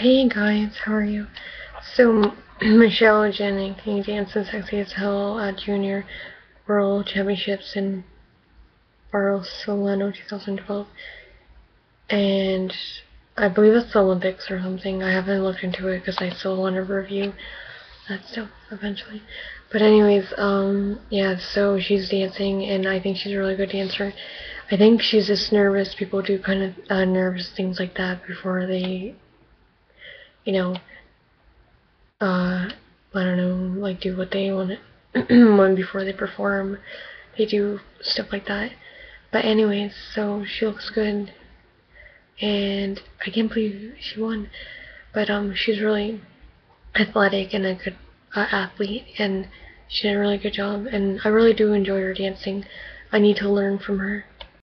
Hey guys, how are you? So, Michelle Jenneke dances sexy as hell at Junior World Championships in Barcelona 2012. And I believe it's the Olympics or something. I haven't looked into it because I still want to review that stuff eventually. But anyways, um, yeah, so she's dancing and I think she's a really good dancer. I think she's just nervous. People do kind of uh, nervous things like that before they you know, uh, I don't know, like do what they want when before they perform. They do stuff like that. But anyways, so she looks good, and I can't believe she won. But um, she's really athletic and a good uh, athlete, and she did a really good job. And I really do enjoy her dancing. I need to learn from her